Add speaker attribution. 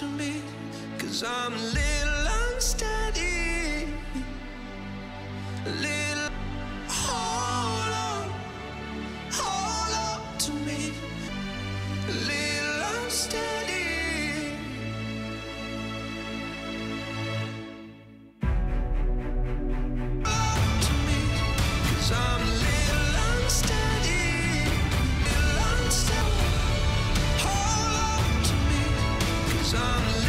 Speaker 1: to me, cause I'm a little unsteady. A little sun.